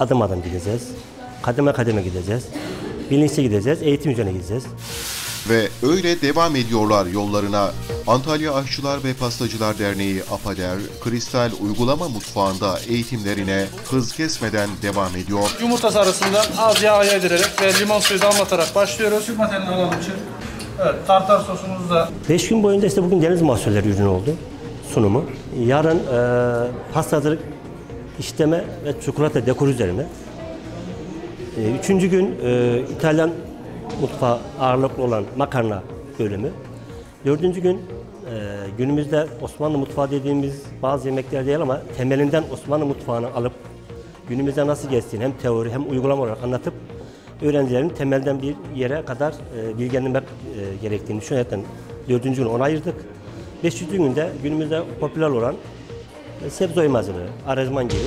Adım adım gideceğiz. Kademe kademe gideceğiz. Bilinçli gideceğiz. Eğitim üzerine gideceğiz. Ve öyle devam ediyorlar yollarına. Antalya Aşçılar ve Pastacılar Derneği APADER, Kristal Uygulama Mutfağı'nda eğitimlerine hız kesmeden devam ediyor. Yumurta sarısından az yağ yedirerek ve limon suyu damlatarak başlıyoruz. Türk modelini alalım için. Evet, tartar sosumuz da 5 gün boyunca işte bugün deniz mahsulleri ürünü oldu sunumu. Yarın e, pastacılık işleme ve çikolata dekor üzerine. E, üçüncü gün e, İtalyan mutfağı ağırlıklı olan makarna bölümü. Dördüncü gün e, günümüzde Osmanlı mutfağı dediğimiz bazı yemekler değil ama temelinden Osmanlı mutfağını alıp günümüzde nasıl geçtiğini hem teori hem uygulama olarak anlatıp öğrencilerin temelden bir yere kadar e, bilgilendirmek e, gerektiğini düşünerek dördüncü gün ona ayırdık. Beşinci günde günümüzde popüler olan sebze oymacılığı, aranjman gibi.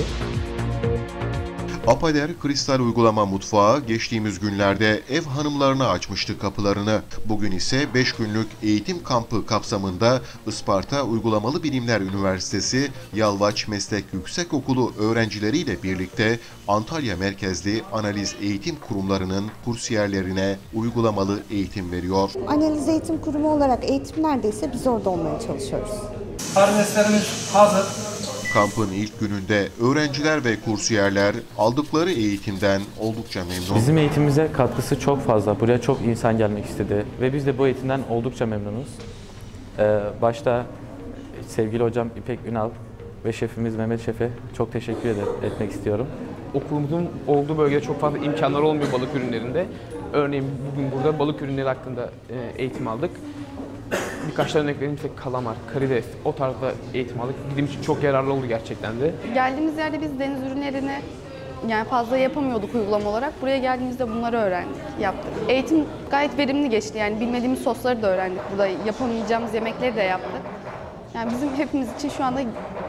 APADER Kristal Uygulama Mutfağı geçtiğimiz günlerde ev hanımlarına açmıştı kapılarını. Bugün ise 5 günlük eğitim kampı kapsamında Isparta Uygulamalı Bilimler Üniversitesi Yalvaç Meslek Yüksekokulu öğrencileriyle birlikte Antalya merkezli analiz eğitim kurumlarının kursiyerlerine uygulamalı eğitim veriyor. Analiz Eğitim Kurumu olarak eğitim neredeyse biz orada olmaya çalışıyoruz. parideslerimiz hazır. Kampın ilk gününde öğrenciler ve kursiyerler aldıkları eğitimden oldukça memnun. Bizim eğitimimize katkısı çok fazla. Buraya çok insan gelmek istedi ve biz de bu eğitimden oldukça memnunuz. Ee, başta sevgili hocam İpek Ünal ve şefimiz Mehmet Şef'e çok teşekkür eder, etmek istiyorum. okulumuzun olduğu bölgede çok fazla imkanlar olmuyor balık ürünlerinde. Örneğin bugün burada balık ürünleri hakkında e, eğitim aldık. Birkaç örnek vereyim. Kalamar, karides, o tarzda eğitim aldık. Bizim için çok yararlı oldu gerçekten de. Geldiğimiz yerde biz deniz ürünlerini yani fazla yapamıyorduk uygulama olarak. Buraya geldiğimizde bunları öğrendik, yaptık. Eğitim gayet verimli geçti. Yani bilmediğimiz sosları da öğrendik. Burada yapamayacağımız yemekleri de yaptık. Yani bizim hepimiz için şu anda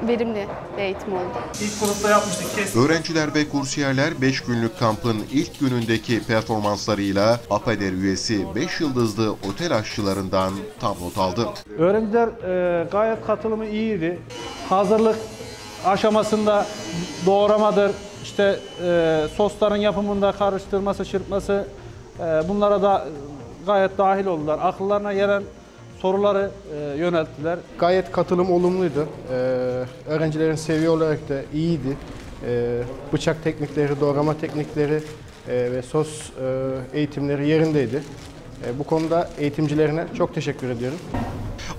verimli bir eğitim oldu. İlk grupta yapmıştık. Kes. Öğrenciler ve kursiyerler 5 günlük kampın ilk günündeki performanslarıyla APADER üyesi 5 yıldızlı otel aşçılarından tam not aldı. Öğrenciler e, gayet katılımı iyiydi. Hazırlık aşamasında doğramadır, işte e, sosların yapımında karıştırması, çırpması e, bunlara da gayet dahil oldular. Akıllarına gelen soruları e, yönelttiler. Gayet katılım olumluydu. Ee, öğrencilerin seviye olarak da iyiydi. Ee, bıçak teknikleri, doğrama teknikleri e, ve sos e, eğitimleri yerindeydi. E, bu konuda eğitimcilerine çok teşekkür ediyorum.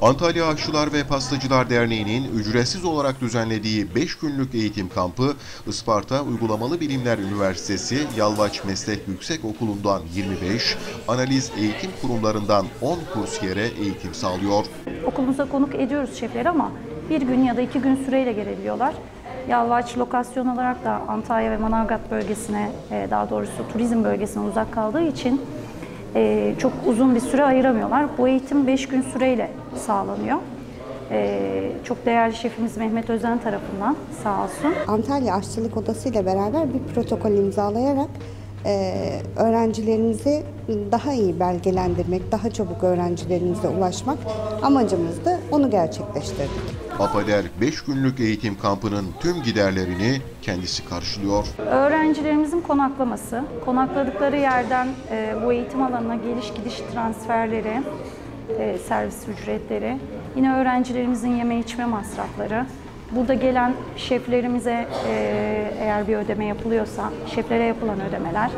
Antalya Aşçılar ve Pastacılar Derneği'nin ücretsiz olarak düzenlediği 5 günlük eğitim kampı Isparta Uygulamalı Bilimler Üniversitesi Yalvaç Meslek Yüksekokulu'ndan 25, analiz eğitim kurumlarından 10 kursiyere eğitim sağlıyor. Okulumuza konuk ediyoruz şefleri ama bir gün ya da iki gün süreyle gelebiliyorlar. Yalvaç lokasyon olarak da Antalya ve Manavgat bölgesine, e, daha doğrusu turizm bölgesine uzak kaldığı için e, çok uzun bir süre ayıramıyorlar. Bu eğitim 5 gün süreyle sağlanıyor. E, Çok değerli şefimiz Mehmet Özen tarafından sağ olsun. Antalya Aşçılık Odası ile beraber bir protokol imzalayarak e, öğrencilerimizi daha iyi belgelendirmek, daha çabuk öğrencilerimize ulaşmak amacımızdı. Onu gerçekleştirdik. APADER 5 günlük eğitim kampının tüm giderlerini kendisi karşılıyor. Öğrencilerimizin konaklaması, konakladıkları yerden e, bu eğitim alanına geliş gidiş transferleri, e, servis ücretleri, yine öğrencilerimizin yeme içme masrafları, burada gelen şeflerimize e, eğer bir ödeme yapılıyorsa, şeflere yapılan ödemeler,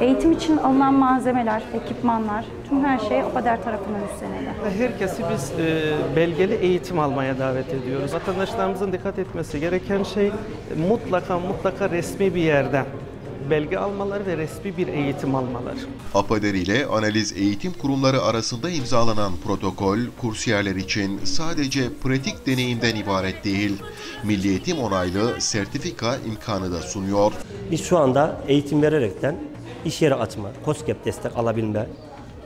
eğitim için alınan malzemeler, ekipmanlar, tüm her şey OPADER tarafından üstlenildi. Herkesi biz e, belgeli eğitim almaya davet ediyoruz. Vatandaşlarımızın dikkat etmesi gereken şey mutlaka mutlaka resmi bir yerden belge almaları ve resmi bir eğitim almaları. APADER ile analiz eğitim kurumları arasında imzalanan protokol, kursiyerler için sadece pratik deneyimden ibaret değil, Milli Eğitim onaylı sertifika imkanı da sunuyor. Biz şu anda eğitim vererekten iş yeri açma, COSGAP destek alabilme,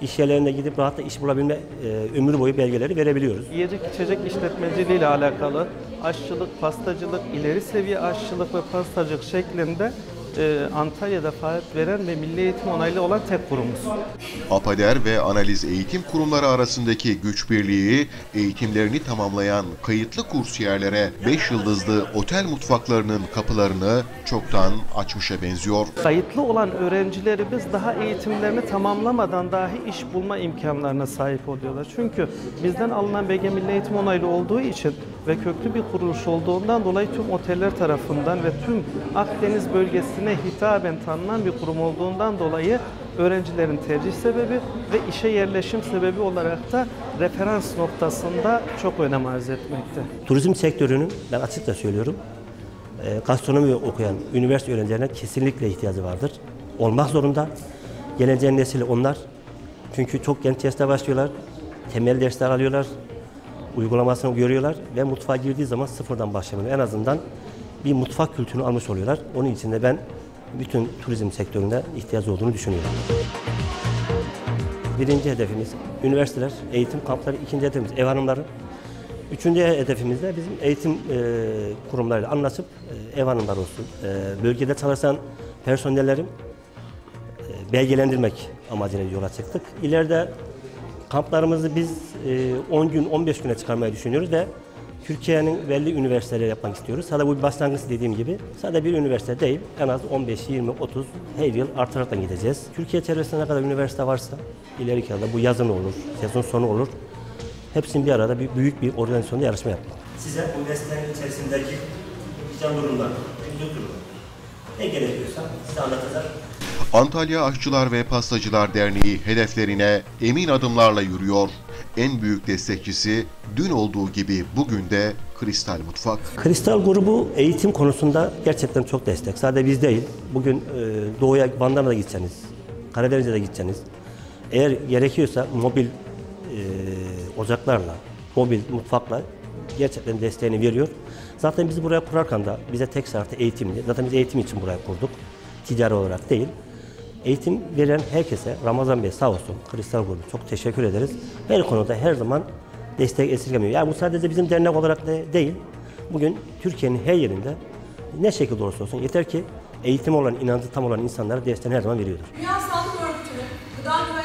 iş yerlerine gidip rahatla iş bulabilme e, ömür boyu belgeleri verebiliyoruz. Yiyecek içecek işletmeciliği ile alakalı aşçılık, pastacılık, ileri seviye aşçılık ve pastacılık şeklinde e, Antalya'da faaliyet veren ve milli eğitim onaylı olan tek kurumuz. APADER ve Analiz Eğitim Kurumları arasındaki güç birliği eğitimlerini tamamlayan kayıtlı kursiyerlere 5 yıldızlı otel mutfaklarının kapılarını çoktan açmışa benziyor. Kayıtlı olan öğrencilerimiz daha eğitimlerini tamamlamadan dahi iş bulma imkanlarına sahip oluyorlar. Çünkü bizden alınan BG Milli Eğitim onaylı olduğu için ve köklü bir kuruluş olduğundan dolayı tüm oteller tarafından ve tüm Akdeniz bölgesine hitaben tanınan bir kurum olduğundan dolayı öğrencilerin tercih sebebi ve işe yerleşim sebebi olarak da referans noktasında çok önem arz etmekte. Turizm sektörünün ben açıkça söylüyorum e, gastronomi okuyan üniversite öğrencilerine kesinlikle ihtiyacı vardır. Olmak zorunda. Geleceğin nesili onlar. Çünkü çok genç yaşta başlıyorlar. Temel dersler alıyorlar. Uygulamasını görüyorlar ve mutfağa girdiği zaman sıfırdan başlamıyor. En azından bir mutfak kültürünü almış oluyorlar. Onun için de ben bütün turizm sektöründe ihtiyacı olduğunu düşünüyorum. Birinci hedefimiz üniversiteler, eğitim kampları. ikinci hedefimiz ev hanımları. Üçüncü hedefimiz de bizim eğitim e, kurumlarıyla anlaşıp e, ev hanımları olsun. E, bölgede çalışan personellerin e, belgelendirmek amacıyla yola çıktık. İleride kamplarımızı biz e, 10 gün, 15 güne çıkarmayı düşünüyoruz ve Türkiye'nin belli üniversiteleri yapmak istiyoruz. Sadece bu bir başlangıç dediğim gibi. Sadece bir üniversite değil, en az 15, 20, 30 her yıl artarak gideceğiz. Türkiye çevresinde ne kadar üniversite varsa ileriki yılda bu yazın olur, sezon sonu olur. Hepsinin bir arada bir büyük bir organizasyonda yarışma yapmak. Size bu mesleğin içerisindeki can durumlar, huzur durumu ne gerekiyorsa size anlatacağım. Antalya Aşçılar ve Pastacılar Derneği hedeflerine emin adımlarla yürüyor. En büyük destekçisi dün olduğu gibi bugün de Kristal Mutfak. Kristal grubu eğitim konusunda gerçekten çok destek. Sadece biz değil. Bugün e, Doğu'ya, Van'dan da gitseniz, Karadeniz'e de gitseniz, eğer gerekiyorsa mobil e, ocaklarla, mobil mutfakla gerçekten desteğini veriyor. Zaten bizi buraya kurarken de bize tek şartı eğitimdi. Zaten biz eğitim için buraya kurduk. Ticari olarak değil. Eğitim veren herkese Ramazan Bey sağ olsun Kristal Grubu çok teşekkür ederiz. Her konuda her zaman destek esirgemiyor. Yani bu sadece bizim dernek olarak da değil. Bugün Türkiye'nin her yerinde ne şekilde olursa olsun yeter ki eğitim olan, inancı tam olan insanlara desteğini her zaman veriyordur. Dünya Sağlık Örgütü'nün gıda